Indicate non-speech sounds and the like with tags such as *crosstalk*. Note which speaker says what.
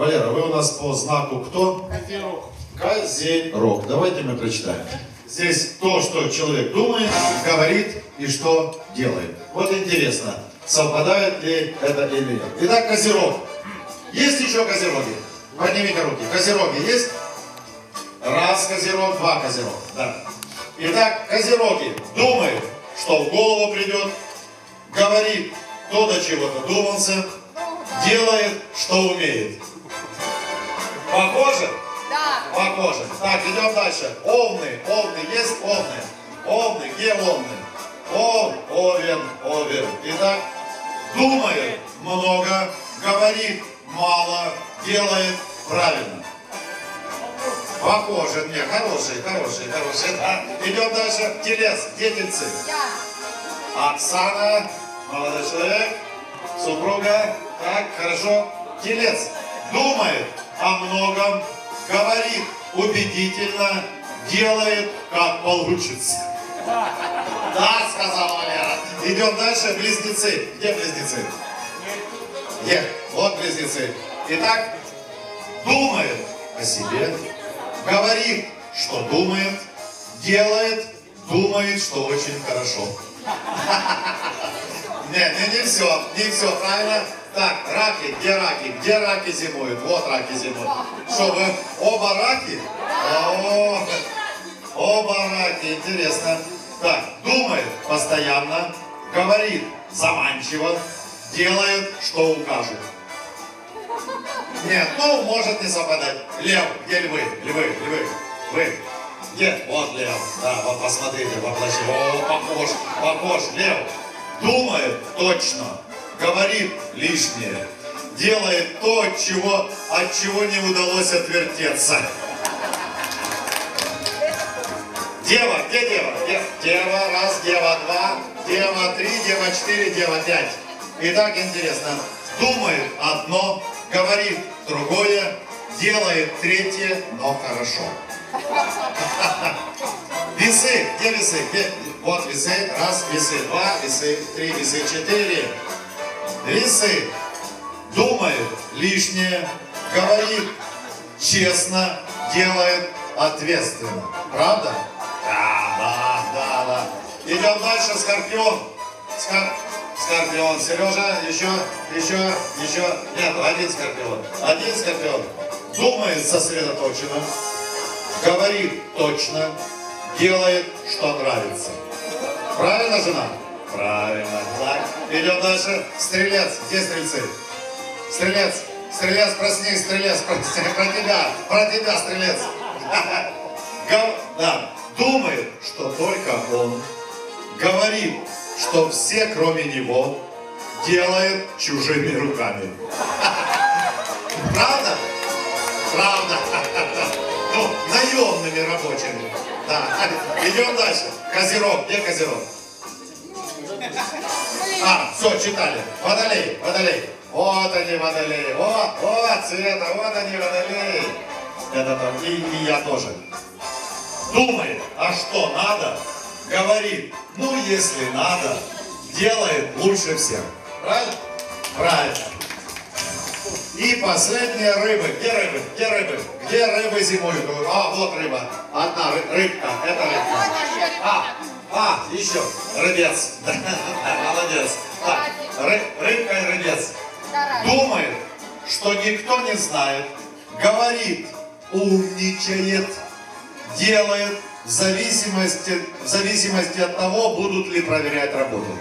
Speaker 1: Валера, вы у нас по знаку кто?
Speaker 2: Козерог.
Speaker 1: Козерог. Давайте мы прочитаем. Здесь то, что человек думает, говорит и что делает. Вот интересно, совпадает ли это или нет. Итак, Козерог. Есть еще Козероги? Поднимите руки. Козероги есть? Раз Козерог, два Козерог. Да. Итак, Козероги думает, что в голову придет, говорит, кто до чего додумался, делает, что умеет. Похоже?
Speaker 2: Да.
Speaker 1: Похоже. Так, идем дальше. Овны. Овны. Есть овны? Овны. Где овны? Ов, овен, овен. Итак, думает много, говорит мало, делает правильно. Похоже. Не, хороший, хороший, хороший. Да. Идем дальше. Телец. Где тельцы?
Speaker 2: Я.
Speaker 1: Оксана, молодой человек, супруга, так, хорошо. Телец думает о многом, говорит убедительно, делает как получится. Да, сказал Валера. Идем дальше, близнецы. Где близнецы? Где? Вот близнецы. Итак, думает о себе, говорит, что думает, делает, думает, что очень хорошо. Нет, *laughs* не, не все, не все, правильно? Так, раки, где раки? Где раки зимуют? Вот раки зимуют. Что вы, оба раки? О, оба раки, интересно. Так, думает постоянно, говорит заманчиво, делает, что укажет. Нет, ну, может не совпадать. Лев, где львы? Львы, львы, вы. Где? Вот лев. Да, вот посмотрите, воплощение. О, похож, похож, лев. Думает точно, говорит лишнее, делает то, от чего, от чего не удалось отвертеться. Дева, где дева? Де- Дева, раз, дева, два, дева, три, дева, четыре, дева, пять. Итак, интересно. Думает одно, говорит другое, делает третье, но хорошо. Весы, где весы? Где? Вот весы, раз, весы, два, весы, три, весы, четыре. Весы. Думает лишнее, говорит честно, делает ответственно. Правда? Да, да, да, да. Идем дальше, Скорпион. Скор- Скорпион. Сережа, еще, еще, еще. Нет, один Скорпион. Один Скорпион. Думает сосредоточенно, говорит точно, делает, что нравится. Правильно, жена? Правильно. Так, идем дальше. Стрелец. Где стрельцы? Стрелец. Стрелец, проснись, стрелец, про, про тебя, про тебя, стрелец. *laughs* Да, думает, что только он, говорит, что все, кроме него, делает чужими руками. *laughs* Правда? Правда. *laughs* Ну, наемными рабочими. Да. Идем дальше. Козерог. Где Козерог? А, все, читали. Водолей, водолей. Вот они, водолеи. Вот, вот, Света, вот они, водолеи. Это там, и, и я тоже. Думает, а что надо, говорит, ну, если надо, делает лучше всех. Правильно? Правильно. И последние рыбы. Где рыбы? Где рыбы? Где рыбы зимуют? А, вот рыба. Одна ры- рыбка. Это рыбка. А, а, еще. Рыбец. *laughs* Молодец. Так, ры- рыбка и рыбец. Думает, что никто не знает, говорит, умничает, делает в зависимости, в зависимости от того, будут ли проверять работу.